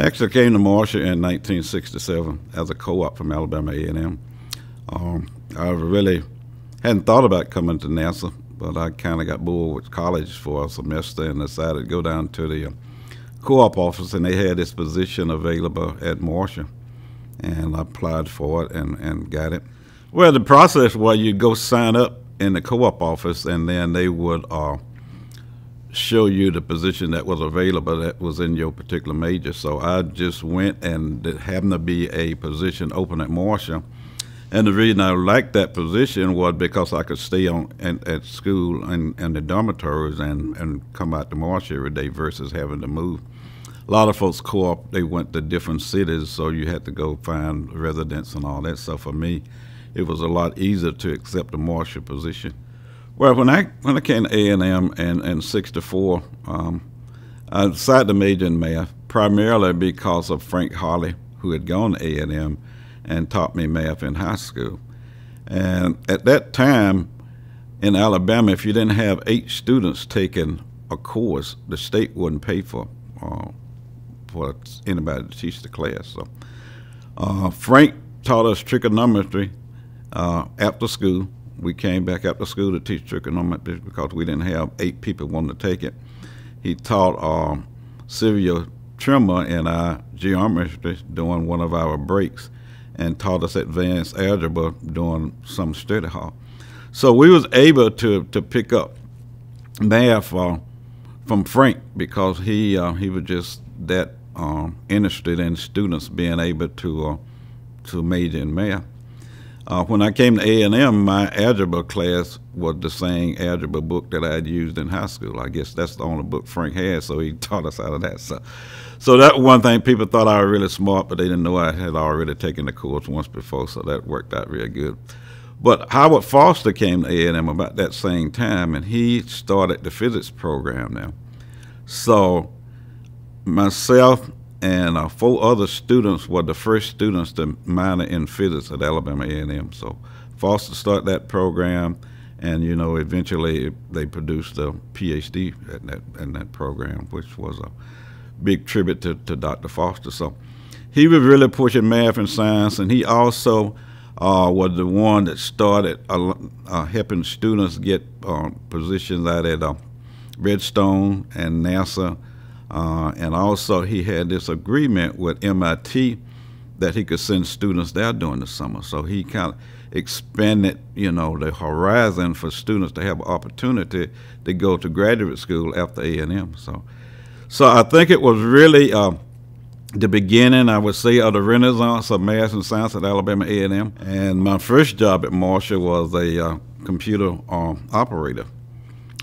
I actually came to Marshall in 1967 as a co-op from Alabama A&M. Um, I really hadn't thought about coming to NASA, but I kind of got bored with college for a semester and decided to go down to the uh, co-op office, and they had this position available at Marshall, and I applied for it and, and got it. Well, the process was you'd go sign up in the co-op office, and then they would uh, show you the position that was available that was in your particular major. So I just went and it happened to be a position open at Marshall. And the reason I liked that position was because I could stay on at school and, in the dormitories and, and come out to Marshall every day versus having to move. A lot of folks co-op, they went to different cities, so you had to go find residence and all that. So for me, it was a lot easier to accept a Marshall position. Well, when I when I came to A and M in in '64, um, I decided to major in math primarily because of Frank Harley, who had gone to A and M and taught me math in high school. And at that time in Alabama, if you didn't have eight students taking a course, the state wouldn't pay for uh, for anybody to teach the class. So uh, Frank taught us trigonometry uh, after school we came back after school to teach trigonometry because we didn't have eight people wanting to take it. He taught um, Sylvia Trimmer and I geometry during one of our breaks and taught us advanced algebra during some study hall. So we was able to, to pick up math uh, from Frank because he uh, he was just that um, interested in students being able to uh, to major in math. Uh, when I came to A&M, my algebra class was the same algebra book that I had used in high school. I guess that's the only book Frank had, so he taught us out of that. So, so that one thing people thought I was really smart, but they didn't know I had already taken the course once before, so that worked out real good. But Howard Foster came to A&M about that same time, and he started the physics program now. So myself and uh, four other students were the first students to minor in physics at Alabama A&M. So Foster started that program, and you know eventually they produced a PhD in that in that program, which was a big tribute to, to Dr. Foster. So he was really pushing math and science, and he also uh, was the one that started uh, uh, helping students get uh, positions out at uh, Redstone and NASA uh, and also, he had this agreement with MIT that he could send students there during the summer. So he kind of expanded, you know, the horizon for students to have an opportunity to go to graduate school after A&M. So, so I think it was really uh, the beginning, I would say, of the renaissance of math and science at Alabama A&M. And my first job at Marshall was a uh, computer uh, operator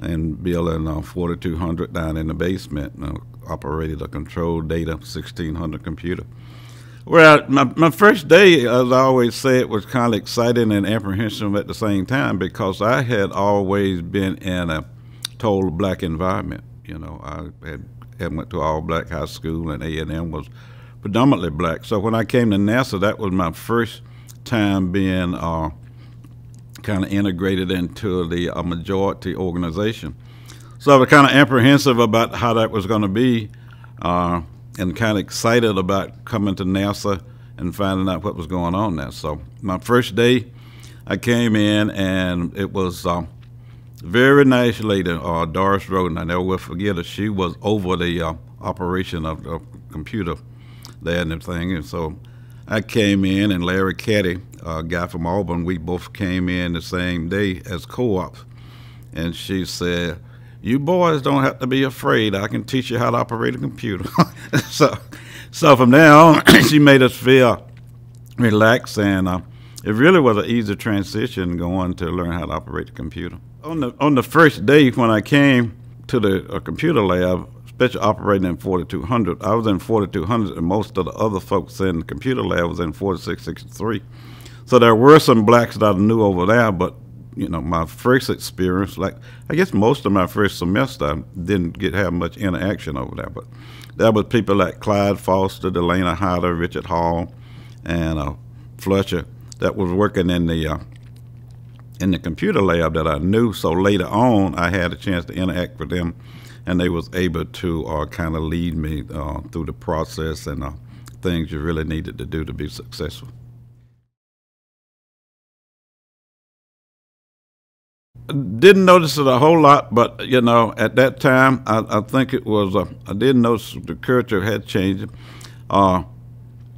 and building uh, 4200 down in the basement. Uh, operated a control data 1600 computer. Well, my, my first day, as I always say, it was kind of exciting and apprehensive at the same time because I had always been in a total black environment. You know, I had, had went to all black high school and A&M was predominantly black. So when I came to NASA, that was my first time being uh, kind of integrated into the uh, majority organization. So I was kind of apprehensive about how that was going to be, uh, and kind of excited about coming to NASA and finding out what was going on there. So my first day, I came in and it was uh, very nice lady, uh, Doris Roden. I never will forget her. She was over the uh, operation of the computer there and everything. And so I came in, and Larry Caddy, a guy from Auburn, we both came in the same day as co-ops. And she said, you boys don't have to be afraid. I can teach you how to operate a computer. so, so from there on, she made us feel relaxed, and uh, it really was an easy transition going to learn how to operate the computer. On the on the first day when I came to the uh, computer lab, special operating in 4200, I was in 4200, and most of the other folks in the computer lab was in 4663. So there were some blacks that I knew over there, but you know, my first experience, like I guess most of my first semester, I didn't get have much interaction over there, but there was people like Clyde Foster, Delana Hyder, Richard Hall, and uh, Fletcher that was working in the uh, in the computer lab that I knew. So later on, I had a chance to interact with them, and they was able to uh, kind of lead me uh, through the process and uh, things you really needed to do to be successful. Didn't notice it a whole lot, but you know, at that time, I, I think it was. Uh, I didn't notice the culture had changed. Uh,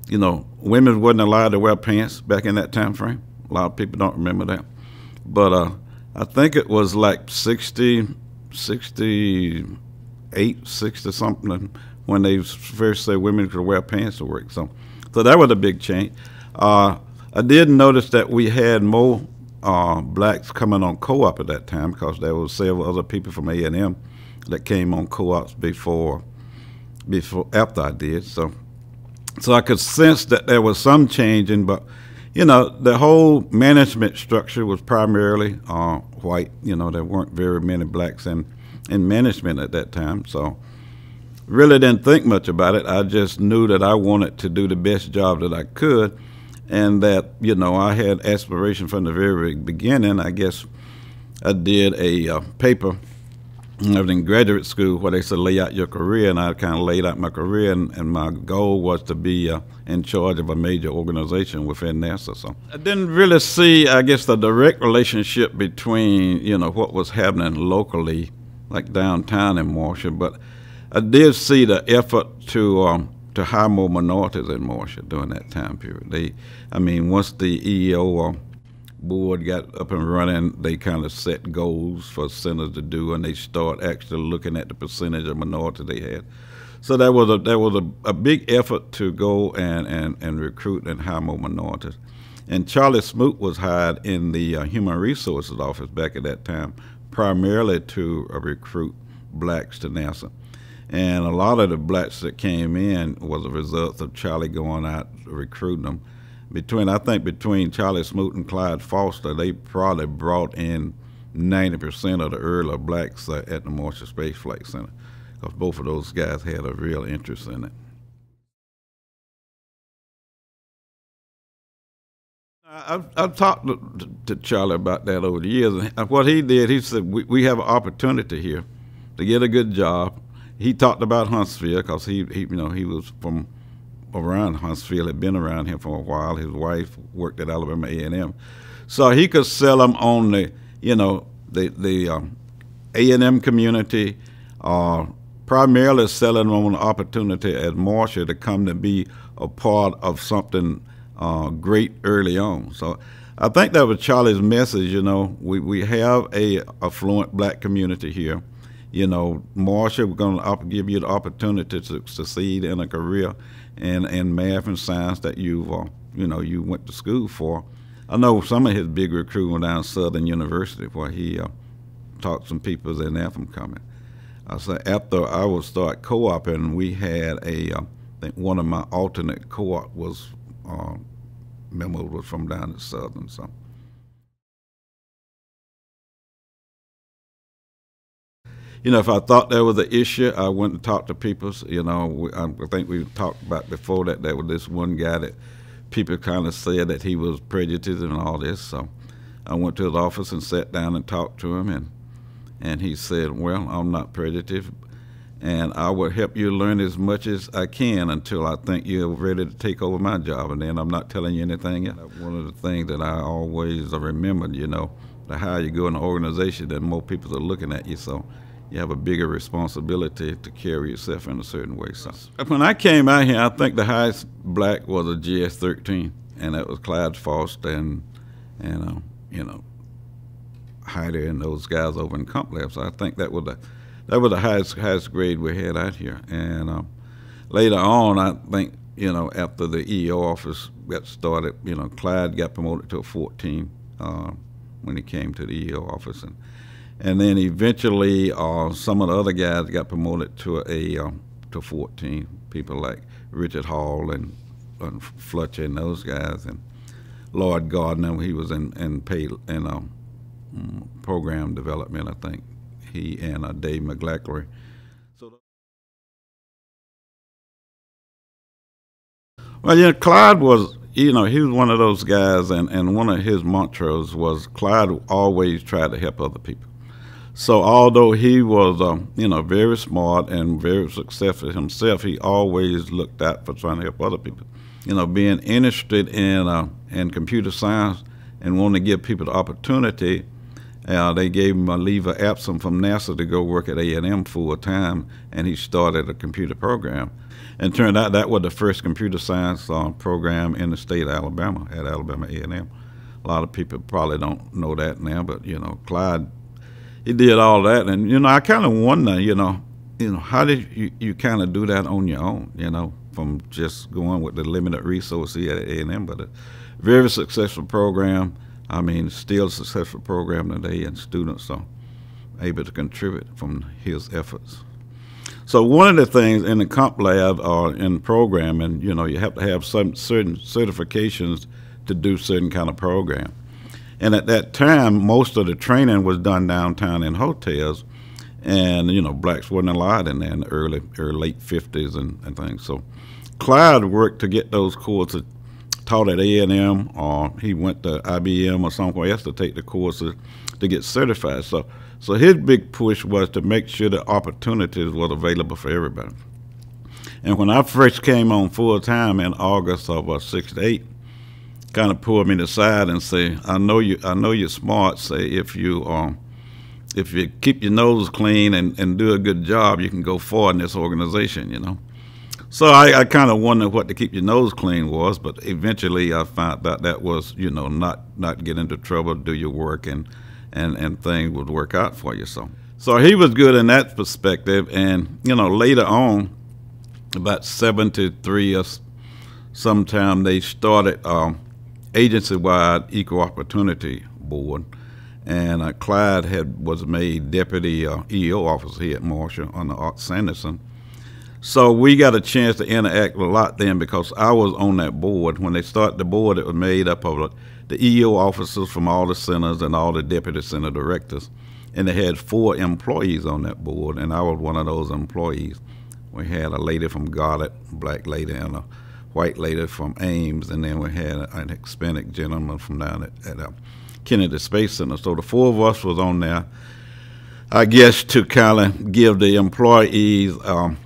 you know, women wasn't allowed to wear pants back in that time frame. A lot of people don't remember that, but uh, I think it was like 60, 68, 60 something when they first said women could wear pants to work. So, so that was a big change. Uh, I did notice that we had more uh, blacks coming on co-op at that time because there were several other people from A and M that came on co-ops before, before after I did. So, so I could sense that there was some changing, but you know, the whole management structure was primarily uh, white. You know, there weren't very many blacks in in management at that time. So, really didn't think much about it. I just knew that I wanted to do the best job that I could and that you know I had aspiration from the very beginning. I guess I did a uh, paper I was in graduate school where they said lay out your career, and I kind of laid out my career, and, and my goal was to be uh, in charge of a major organization within NASA. So I didn't really see, I guess, the direct relationship between you know what was happening locally, like downtown in Marshall, but I did see the effort to um, to hire more minorities in Marshall during that time period. They, I mean, once the EEO uh, board got up and running, they kind of set goals for centers to do, and they start actually looking at the percentage of minorities they had. So that was a that was a, a big effort to go and, and, and recruit and hire more minorities. And Charlie Smoot was hired in the uh, Human Resources Office back at that time, primarily to uh, recruit blacks to NASA. And a lot of the blacks that came in was a result of Charlie going out recruiting them. Between I think between Charlie Smoot and Clyde Foster, they probably brought in 90% of the early blacks uh, at the Marshall Space Flight Center, because both of those guys had a real interest in it. I've, I've talked to, to, Charlie about that over the years. And what he did, he said, we, we have an opportunity here to get a good job he talked about Huntsville because he, he, you know, he was from around Huntsville, had been around here for a while. His wife worked at Alabama A&M, so he could sell them on the, you know, the the um, A&M community, uh, primarily selling them on the opportunity at Marshall to come to be a part of something uh, great early on. So. I think that was Charlie's message. You know, we, we have a affluent black community here you know, Marshall, we're going to give you the opportunity to succeed in a career in, in math and science that you've, uh, you know, you went to school for. I know some of his big recruits went down Southern University where he uh, taught some people in from coming. I said after I would start co-op and we had a, uh, I think one of my alternate co-op was, uh, was from down at Southern, so. You know, if I thought there was an issue, I went and talked to people. You know, I, think we talked about before that there was this one guy that people kind of said that he was prejudiced and all this. So I went to his office and sat down and talked to him, and and he said, "Well, I'm not prejudiced, and I will help you learn as much as I can until I think you're ready to take over my job, and then I'm not telling you anything." One of the things that I always remembered, you know, the higher you go in the organization, the more people are looking at you. So you have a bigger responsibility to carry yourself in a certain way. So when I came out here, I think the highest black was a GS-13, and that was Clyde Foster and and uh, you know Heidi and those guys over in Comp Lab. So I think that was the that was the highest highest grade we had out here. And uh, later on, I think you know after the EO office got started, you know Clyde got promoted to a 14 uh, when he came to the EO office and and then eventually uh, some of the other guys got promoted to a uh, to 14 people like Richard Hall and, and Fletcher and those guys and Lloyd Gardner he was in in pay in mm, program development I think he and uh, Dave McGlacklery so well yeah Clyde was you know, he was one of those guys, and, and one of his mantras was Clyde always tried to help other people. So although he was, um, you know, very smart and very successful himself, he always looked out for trying to help other people. You know, being interested in uh, in computer science and wanting to give people the opportunity, uh, they gave him a leave of absence from NASA to go work at A&M full time, and he started a computer program. And turned out that was the first computer science uh, program in the state of Alabama at Alabama A&M. A lot of people probably don't know that now, but you know, Clyde he did all that, and you know, I kind of wonder, you know, you know, how did you, you kind of do that on your own, you know, from just going with the limited resources at A and M, but a very successful program. I mean, still a successful program today, and students are able to contribute from his efforts. So one of the things in the comp lab or in programming, you know, you have to have some certain certifications to do certain kind of program. And at that time, most of the training was done downtown in hotels, and you know blacks weren't allowed in there in the early or late fifties and, and things. So Clyde worked to get those courses taught at A and M, or he went to IBM or somewhere else to take the courses to get certified. So so his big push was to make sure that opportunities were available for everybody. And when I first came on full time in August of uh, '68 kind of pulled me aside and say, "I know you. I know you're smart. Say if you um, if you keep your nose clean and, and do a good job, you can go far in this organization. You know." So I, I kind of wondered what to keep your nose clean was, but eventually I found that that was you know not not get into trouble, do your work, and and and things would work out for you. So so he was good in that perspective, and you know later on, about seventy three or sometime they started. Um, agency-wide equal opportunity board, and uh, Clyde had was made deputy uh, EO officer here at Marshall under Art Sanderson. So we got a chance to interact a lot then because I was on that board. When they started the board, it was made up of the EO officers from all the centers and all the deputy center directors. And they had four employees on that board, and I was one of those employees. We had a lady from Goddard, black lady, and a white lady from Ames, and then we had an Hispanic gentleman from down at, at uh, Kennedy Space Center. So the four of us was on there, I guess, to kind of give the employees um,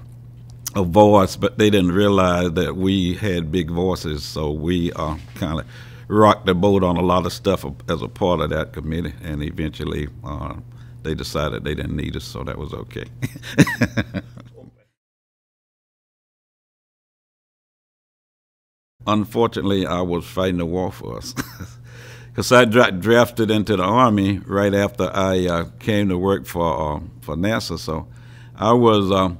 a voice, but they didn't realize that we had big voices, so we uh, kind of rocked the boat on a lot of stuff as a part of that committee, and eventually uh, they decided they didn't need us, so that was okay. unfortunately, I was fighting the war for us. Because I dra drafted into the Army right after I uh, came to work for uh, for NASA. So I was uh,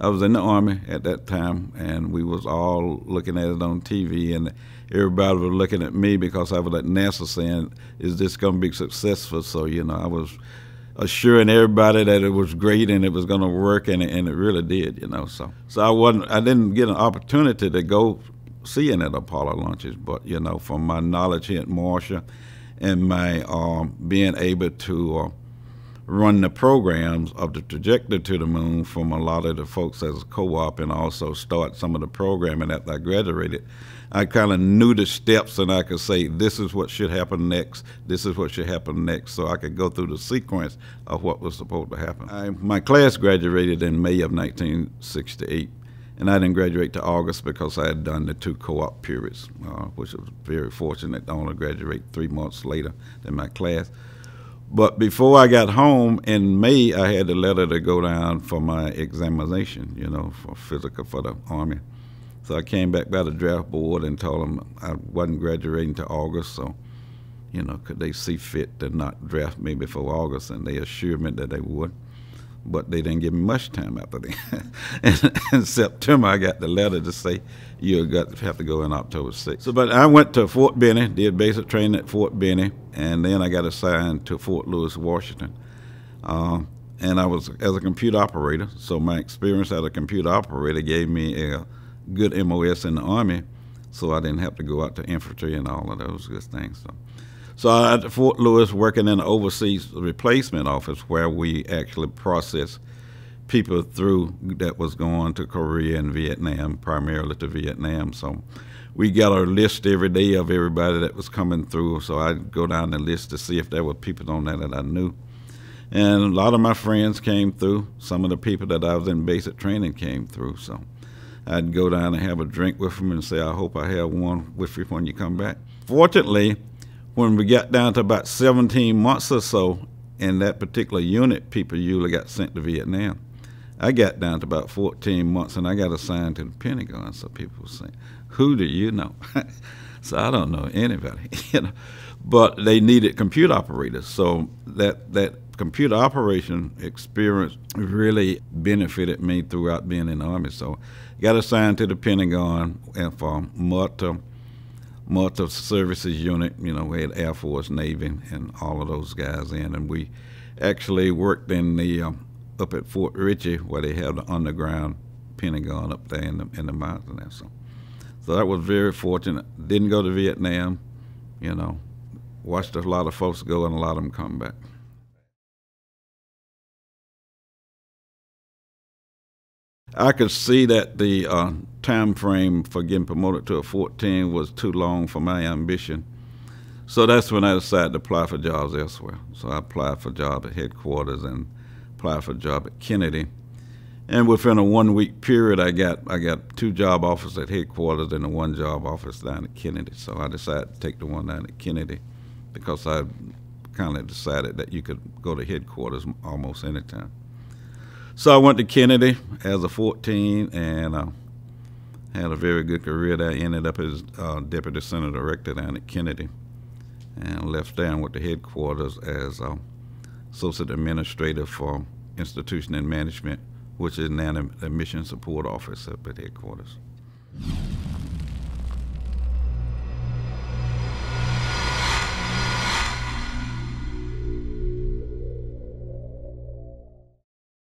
I was in the Army at that time, and we was all looking at it on TV, and everybody was looking at me because I was at NASA saying, "Is this going to be successful?" So you know, I was assuring everybody that it was great and it was going to work, and it, and it really did. You know, so so I wasn't I didn't get an opportunity to go seeing at Apollo launches, but you know, from my knowledge here at Marshall and my um, being able to uh, run the programs of the trajectory to the moon from a lot of the folks as a co-op and also start some of the programming after I graduated, I kind of knew the steps and I could say, this is what should happen next, this is what should happen next, so I could go through the sequence of what was supposed to happen. I, my class graduated in May of 1968 and I didn't graduate to August because I had done the two co-op periods, uh, which was very fortunate to only graduate three months later than my class. But before I got home in May, I had a letter to go down for my examination, you know, for physical for the Army. So I came back by the draft board and told them I wasn't graduating to August, so, you know, could they see fit to not draft me before August, and they assured me that they would but they didn't give me much time after that. and in September, I got the letter to say you got have to go in October 6th. So, but I went to Fort Benning, did basic training at Fort Benning, and then I got assigned to Fort Lewis, Washington. Uh, and I was as a computer operator, so my experience as a computer operator gave me a good MOS in the Army, so I didn't have to go out to infantry and all of those good things. So. So at Fort Lewis working in the overseas replacement office where we actually process people through that was going to Korea and Vietnam, primarily to Vietnam. So we got our list every day of everybody that was coming through. So I'd go down the list to see if there were people on there that I knew. And a lot of my friends came through. Some of the people that I was in basic training came through. So I'd go down and have a drink with them and say, I hope I have one with you when you come back. Fortunately, when we got down to about 17 months or so in that particular unit, people usually got sent to Vietnam. I got down to about 14 months and I got assigned to the Pentagon. So people were saying, Who do you know? so I don't know anybody, you know. But they needed computer operators. So that, that computer operation experience really benefited me throughout being in the Army. So got assigned to the Pentagon and for multi, multi services unit. You know, we had Air Force, Navy, and all of those guys in. And we actually worked in the uh, up at Fort Ritchie where they have the underground Pentagon up there in the, in the there. So, so that was very fortunate. Didn't go to Vietnam, you know. Watched a lot of folks go and a lot of them come back. I could see that the uh, time frame for getting promoted to a 14 was too long for my ambition. So that's when I decided to apply for jobs elsewhere. So I applied for a job at headquarters and applied for a job at Kennedy. And within a one week period, I got I got two job offers at headquarters and a one job office down at Kennedy. So I decided to take the one down at Kennedy because I kind of decided that you could go to headquarters almost anytime. So I went to Kennedy as a 14 and uh, had a very good career there. I ended up as uh, deputy center director down at Kennedy and left there with the headquarters as uh, associate administrator for institution and management, which is now the mission support office up at headquarters.